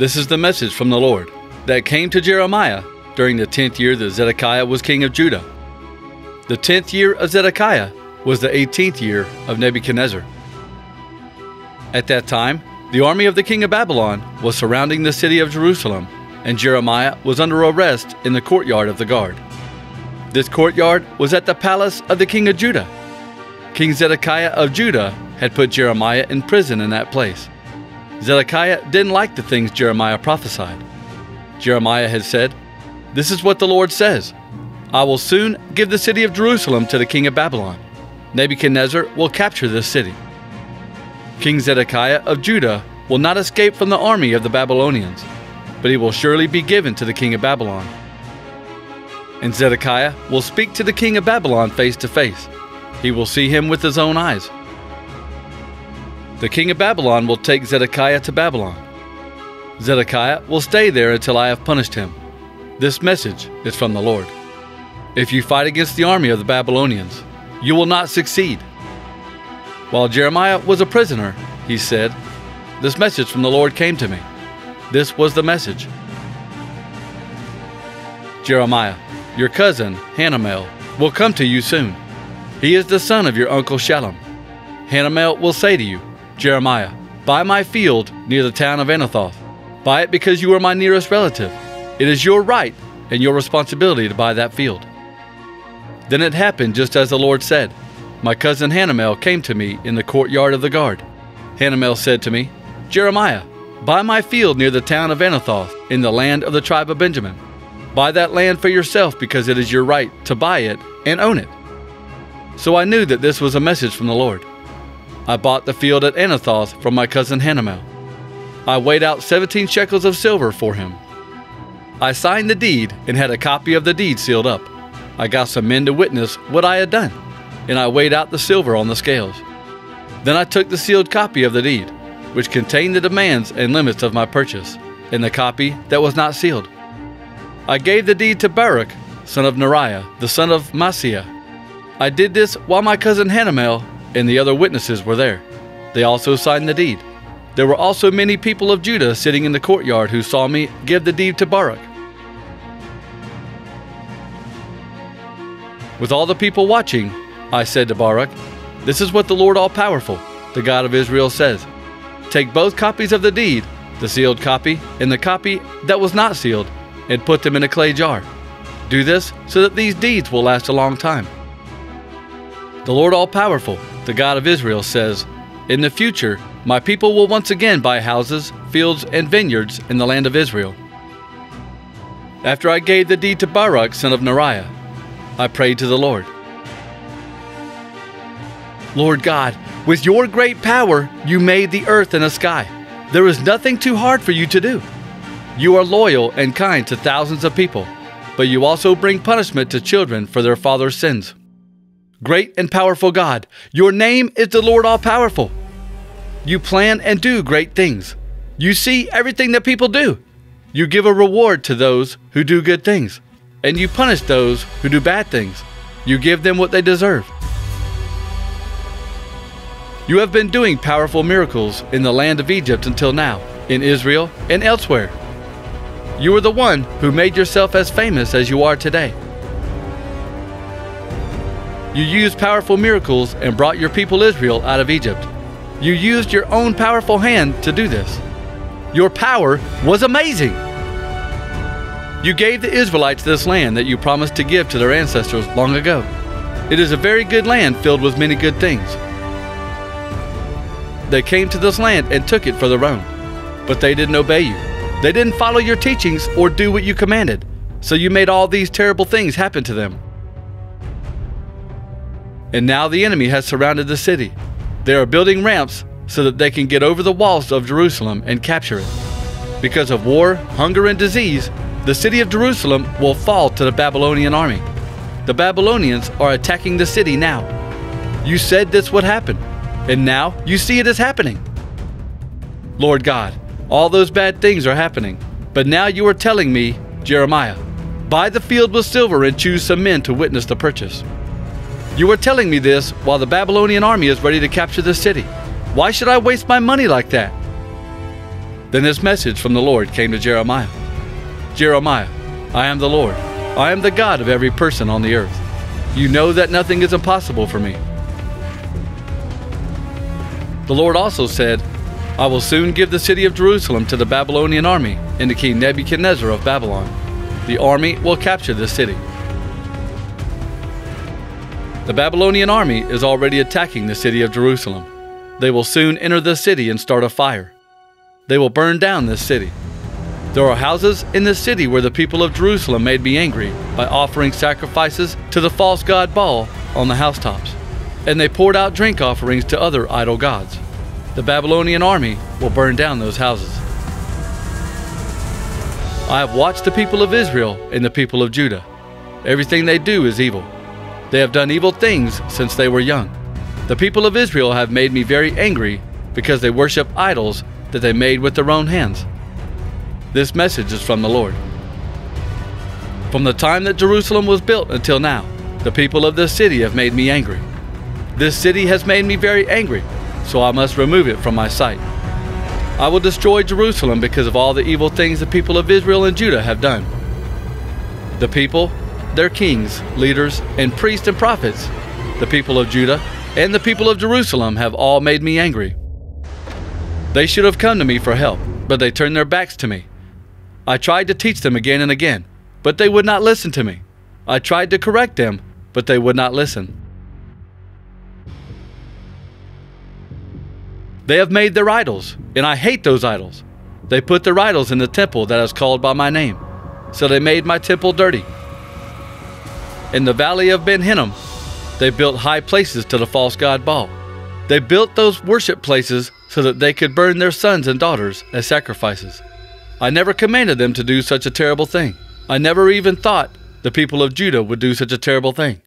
This is the message from the Lord that came to Jeremiah during the tenth year that Zedekiah was king of Judah. The tenth year of Zedekiah was the eighteenth year of Nebuchadnezzar. At that time, the army of the king of Babylon was surrounding the city of Jerusalem, and Jeremiah was under arrest in the courtyard of the guard. This courtyard was at the palace of the king of Judah. King Zedekiah of Judah had put Jeremiah in prison in that place. Zedekiah didn't like the things Jeremiah prophesied. Jeremiah had said, This is what the Lord says I will soon give the city of Jerusalem to the king of Babylon. Nebuchadnezzar will capture this city. King Zedekiah of Judah will not escape from the army of the Babylonians, but he will surely be given to the king of Babylon. And Zedekiah will speak to the king of Babylon face to face. He will see him with his own eyes. The king of Babylon will take Zedekiah to Babylon. Zedekiah will stay there until I have punished him. This message is from the Lord. If you fight against the army of the Babylonians, you will not succeed. While Jeremiah was a prisoner, he said, This message from the Lord came to me. This was the message. Jeremiah, your cousin, Hanamel, will come to you soon. He is the son of your uncle Shallum. Hanamel will say to you, Jeremiah, buy my field near the town of Anathoth. Buy it because you are my nearest relative. It is your right and your responsibility to buy that field. Then it happened just as the Lord said. My cousin Hanamel came to me in the courtyard of the guard. Hanamel said to me, Jeremiah, buy my field near the town of Anathoth in the land of the tribe of Benjamin. Buy that land for yourself because it is your right to buy it and own it. So I knew that this was a message from the Lord. I bought the field at Anathoth from my cousin Hanamel. I weighed out 17 shekels of silver for him. I signed the deed and had a copy of the deed sealed up. I got some men to witness what I had done, and I weighed out the silver on the scales. Then I took the sealed copy of the deed, which contained the demands and limits of my purchase, and the copy that was not sealed. I gave the deed to Baruch, son of Neriah, the son of Mahseiah. I did this while my cousin Hanamel and the other witnesses were there. They also signed the deed. There were also many people of Judah sitting in the courtyard who saw me give the deed to Baruch. With all the people watching, I said to Baruch, This is what the Lord All Powerful, the God of Israel, says Take both copies of the deed, the sealed copy and the copy that was not sealed, and put them in a clay jar. Do this so that these deeds will last a long time. The Lord All Powerful, the God of Israel, says, In the future, my people will once again buy houses, fields, and vineyards in the land of Israel. After I gave the deed to Baruch, son of Neriah, I prayed to the Lord. Lord God, with your great power, you made the earth and the sky. There is nothing too hard for you to do. You are loyal and kind to thousands of people, but you also bring punishment to children for their father's sins. Great and powerful God, your name is the Lord All Powerful. You plan and do great things. You see everything that people do. You give a reward to those who do good things, and you punish those who do bad things. You give them what they deserve. You have been doing powerful miracles in the land of Egypt until now, in Israel and elsewhere. You are the one who made yourself as famous as you are today. You used powerful miracles and brought your people Israel out of Egypt. You used your own powerful hand to do this. Your power was amazing. You gave the Israelites this land that you promised to give to their ancestors long ago. It is a very good land filled with many good things. They came to this land and took it for their own, but they didn't obey you. They didn't follow your teachings or do what you commanded, so you made all these terrible things happen to them. And now the enemy has surrounded the city. They are building ramps so that they can get over the walls of Jerusalem and capture it. Because of war, hunger, and disease, the city of Jerusalem will fall to the Babylonian army. The Babylonians are attacking the city now. You said this would happen, and now you see it is happening. Lord God, all those bad things are happening, but now you are telling me, Jeremiah, buy the field with silver and choose some men to witness the purchase. You are telling me this while the Babylonian army is ready to capture the city. Why should I waste my money like that? Then this message from the Lord came to Jeremiah Jeremiah, I am the Lord. I am the God of every person on the earth. You know that nothing is impossible for me. The Lord also said, I will soon give the city of Jerusalem to the Babylonian army and to King Nebuchadnezzar of Babylon. The army will capture the city. The Babylonian army is already attacking the city of Jerusalem. They will soon enter the city and start a fire. They will burn down this city. There are houses in this city where the people of Jerusalem made me angry by offering sacrifices to the false god Baal on the housetops, and they poured out drink offerings to other idol gods. The Babylonian army will burn down those houses. I have watched the people of Israel and the people of Judah. Everything they do is evil. They have done evil things since they were young. The people of Israel have made me very angry because they worship idols that they made with their own hands. This message is from the Lord. From the time that Jerusalem was built until now, the people of this city have made me angry. This city has made me very angry, so I must remove it from my sight. I will destroy Jerusalem because of all the evil things the people of Israel and Judah have done. The people, their kings, leaders, and priests and prophets, the people of Judah, and the people of Jerusalem have all made me angry. They should have come to me for help, but they turned their backs to me. I tried to teach them again and again, but they would not listen to me. I tried to correct them, but they would not listen. They have made their idols, and I hate those idols. They put their idols in the temple that is called by my name, so they made my temple dirty. In the valley of Ben Hinnom, they built high places to the false god Baal. They built those worship places so that they could burn their sons and daughters as sacrifices. I never commanded them to do such a terrible thing. I never even thought the people of Judah would do such a terrible thing.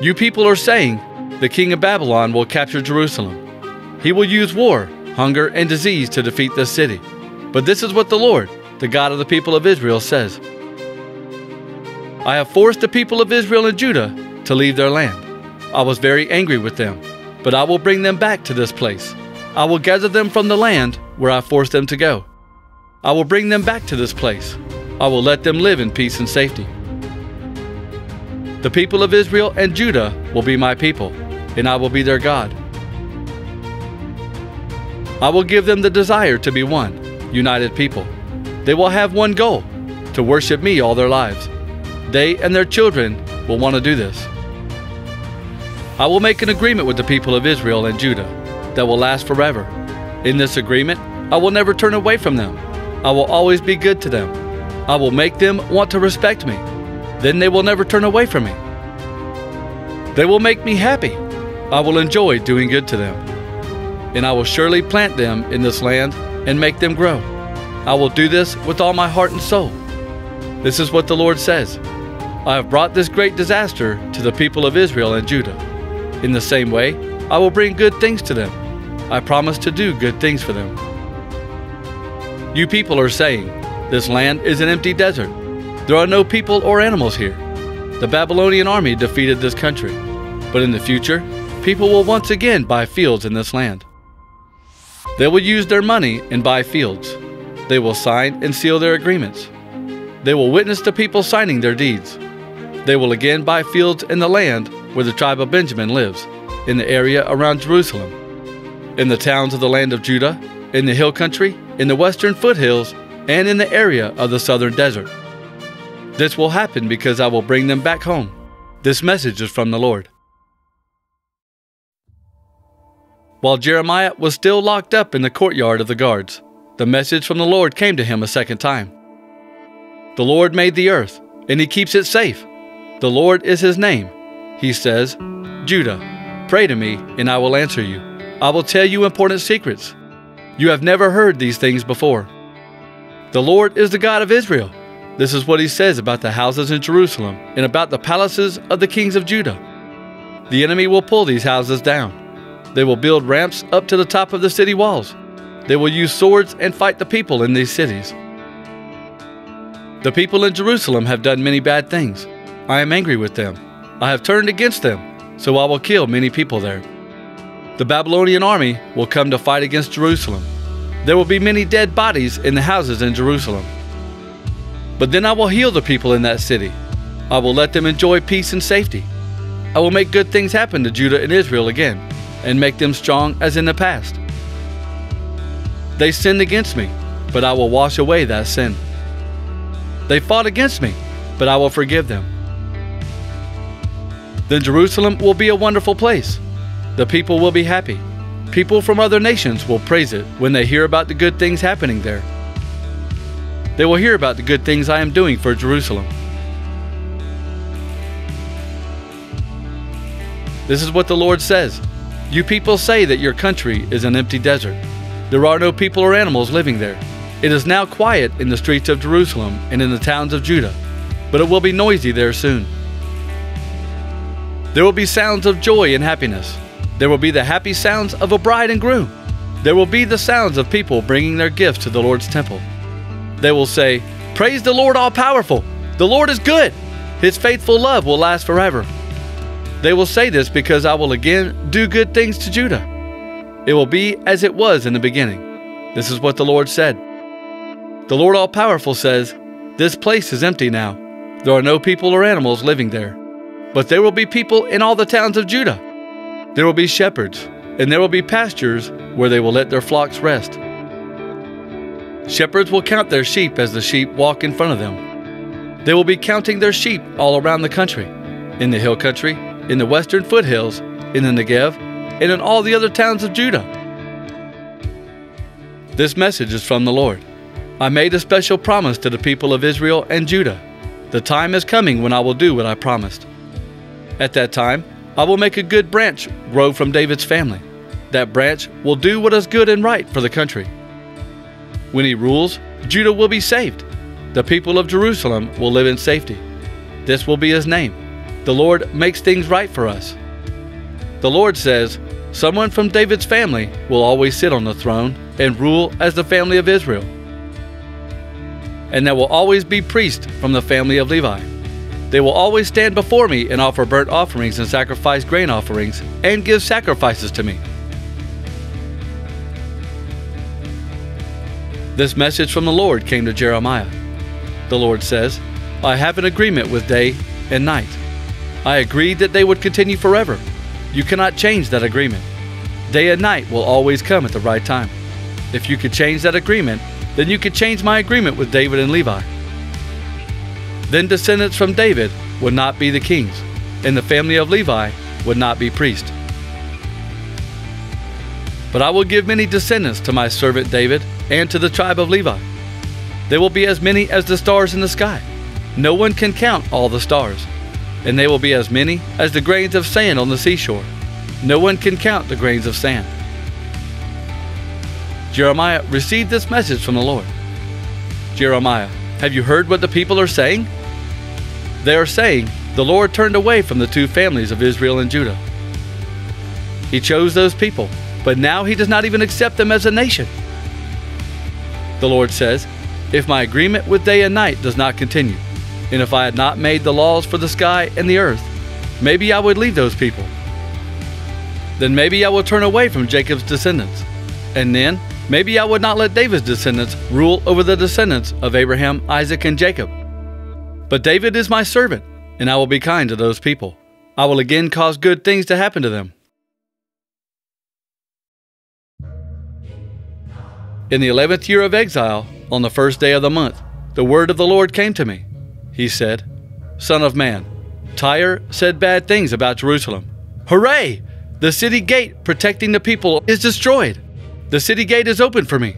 You people are saying the king of Babylon will capture Jerusalem. He will use war, hunger, and disease to defeat this city. But this is what the Lord, the God of the people of Israel, says I have forced the people of Israel and Judah to leave their land. I was very angry with them, but I will bring them back to this place. I will gather them from the land where I forced them to go. I will bring them back to this place. I will let them live in peace and safety. The people of Israel and Judah will be my people, and I will be their God. I will give them the desire to be one, united people. They will have one goal to worship me all their lives. They and their children will want to do this. I will make an agreement with the people of Israel and Judah that will last forever. In this agreement, I will never turn away from them. I will always be good to them. I will make them want to respect me. Then they will never turn away from me. They will make me happy. I will enjoy doing good to them. And I will surely plant them in this land and make them grow. I will do this with all my heart and soul. This is what the Lord says I have brought this great disaster to the people of Israel and Judah. In the same way, I will bring good things to them. I promise to do good things for them. You people are saying, This land is an empty desert. There are no people or animals here. The Babylonian army defeated this country. But in the future, people will once again buy fields in this land. They will use their money and buy fields. They will sign and seal their agreements. They will witness the people signing their deeds. They will again buy fields in the land where the tribe of Benjamin lives, in the area around Jerusalem, in the towns of the land of Judah, in the hill country, in the western foothills, and in the area of the southern desert. This will happen because I will bring them back home. This message is from the Lord. While Jeremiah was still locked up in the courtyard of the guards, the message from the Lord came to him a second time. The Lord made the earth, and he keeps it safe. The Lord is his name. He says, Judah, pray to me, and I will answer you. I will tell you important secrets. You have never heard these things before. The Lord is the God of Israel. This is what he says about the houses in Jerusalem and about the palaces of the kings of Judah. The enemy will pull these houses down. They will build ramps up to the top of the city walls. They will use swords and fight the people in these cities. The people in Jerusalem have done many bad things. I am angry with them. I have turned against them, so I will kill many people there. The Babylonian army will come to fight against Jerusalem. There will be many dead bodies in the houses in Jerusalem. But then I will heal the people in that city. I will let them enjoy peace and safety. I will make good things happen to Judah and Israel again, and make them strong as in the past. They sinned against me, but I will wash away that sin. They fought against me, but I will forgive them. Then Jerusalem will be a wonderful place. The people will be happy. People from other nations will praise it when they hear about the good things happening there. They will hear about the good things I am doing for Jerusalem. This is what the Lord says You people say that your country is an empty desert. There are no people or animals living there. It is now quiet in the streets of Jerusalem and in the towns of Judah, but it will be noisy there soon. There will be sounds of joy and happiness. There will be the happy sounds of a bride and groom. There will be the sounds of people bringing their gifts to the Lord's temple. They will say, Praise the Lord all powerful! The Lord is good! His faithful love will last forever. They will say this because I will again do good things to Judah. It will be as it was in the beginning. This is what the Lord said. The Lord All Powerful says, This place is empty now. There are no people or animals living there. But there will be people in all the towns of Judah. There will be shepherds, and there will be pastures where they will let their flocks rest. Shepherds will count their sheep as the sheep walk in front of them. They will be counting their sheep all around the country in the hill country, in the western foothills, in the Negev, and in all the other towns of Judah. This message is from the Lord. I made a special promise to the people of Israel and Judah. The time is coming when I will do what I promised. At that time, I will make a good branch grow from David's family. That branch will do what is good and right for the country. When he rules, Judah will be saved. The people of Jerusalem will live in safety. This will be his name. The Lord makes things right for us. The Lord says, Someone from David's family will always sit on the throne and rule as the family of Israel and there will always be priests from the family of Levi. They will always stand before me and offer burnt offerings and sacrifice grain offerings and give sacrifices to me. This message from the Lord came to Jeremiah. The Lord says, I have an agreement with day and night. I agreed that they would continue forever. You cannot change that agreement. Day and night will always come at the right time. If you could change that agreement, then you could change my agreement with David and Levi. Then descendants from David would not be the kings, and the family of Levi would not be priests. But I will give many descendants to my servant David and to the tribe of Levi. They will be as many as the stars in the sky. No one can count all the stars. And they will be as many as the grains of sand on the seashore. No one can count the grains of sand. Jeremiah received this message from the Lord. Jeremiah, have you heard what the people are saying? They are saying, The Lord turned away from the two families of Israel and Judah. He chose those people, but now he does not even accept them as a nation. The Lord says, If my agreement with day and night does not continue, and if I had not made the laws for the sky and the earth, maybe I would leave those people. Then maybe I will turn away from Jacob's descendants, and then Maybe I would not let David's descendants rule over the descendants of Abraham, Isaac, and Jacob. But David is my servant, and I will be kind to those people. I will again cause good things to happen to them. In the eleventh year of exile, on the first day of the month, the word of the Lord came to me. He said, Son of man, Tyre said bad things about Jerusalem. Hooray! The city gate protecting the people is destroyed. The city gate is open for me.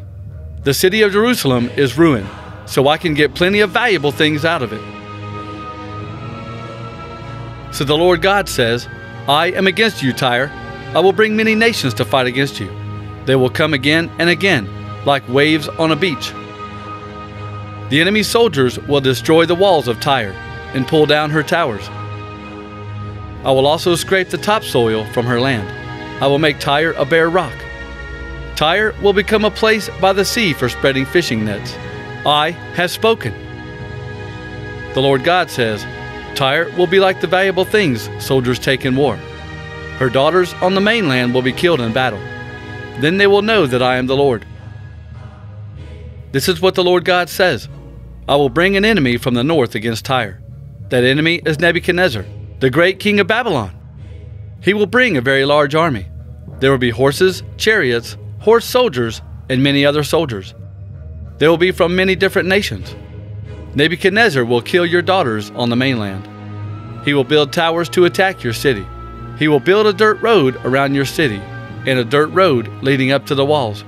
The city of Jerusalem is ruined, so I can get plenty of valuable things out of it. So the Lord God says, I am against you, Tyre. I will bring many nations to fight against you. They will come again and again, like waves on a beach. The enemy's soldiers will destroy the walls of Tyre and pull down her towers. I will also scrape the topsoil from her land. I will make Tyre a bare rock. Tyre will become a place by the sea for spreading fishing nets. I have spoken. The Lord God says, Tyre will be like the valuable things soldiers take in war. Her daughters on the mainland will be killed in battle. Then they will know that I am the Lord. This is what the Lord God says I will bring an enemy from the north against Tyre. That enemy is Nebuchadnezzar, the great king of Babylon. He will bring a very large army. There will be horses, chariots, horse soldiers, and many other soldiers. They will be from many different nations. Nebuchadnezzar will kill your daughters on the mainland. He will build towers to attack your city. He will build a dirt road around your city and a dirt road leading up to the walls.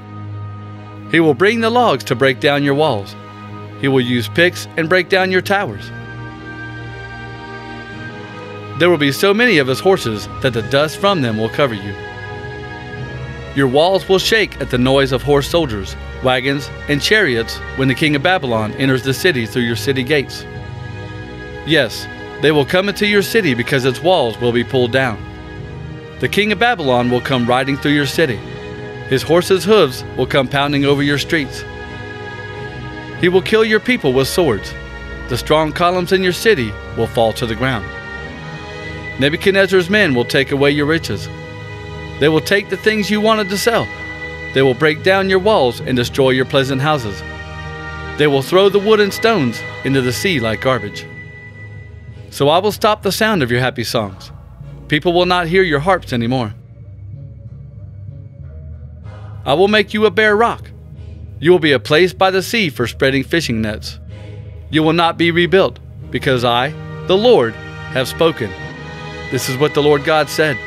He will bring the logs to break down your walls. He will use picks and break down your towers. There will be so many of his horses that the dust from them will cover you. Your walls will shake at the noise of horse soldiers, wagons, and chariots when the king of Babylon enters the city through your city gates. Yes, they will come into your city because its walls will be pulled down. The king of Babylon will come riding through your city. His horses' hooves will come pounding over your streets. He will kill your people with swords. The strong columns in your city will fall to the ground. Nebuchadnezzar's men will take away your riches. They will take the things you wanted to sell. They will break down your walls and destroy your pleasant houses. They will throw the wood and stones into the sea like garbage. So I will stop the sound of your happy songs. People will not hear your harps anymore. I will make you a bare rock. You will be a place by the sea for spreading fishing nets. You will not be rebuilt, because I, the Lord, have spoken. This is what the Lord God said.